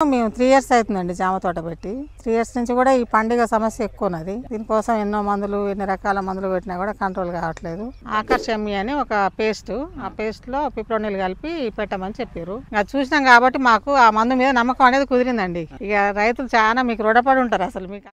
మేము three years అవుతుందండి జామ తోట పెట్టి. త్రీ ఇయర్స్ నుంచి కూడా ఈ పండుగ సమస్య ఎక్కువ ఉన్నది దీనికోసం ఎన్నో మందులు ఎన్ని రకాల మందులు పెట్టినా కూడా కంట్రోల్ కావట్లేదు. ఆకర్షమి అని ఒక పేస్ట్ ఆ పేస్ట్లో పిప్రోనిల్ కలిపి పెట్టమని చెప్పారు అది చూసినాం కాబట్టి మాకు ఆ మందు మీద నమ్మకం అనేది కుదిరిందండి. ఇక రైతులు చాలా మీకు రుణపడి ఉంటారు అసలు మీకు.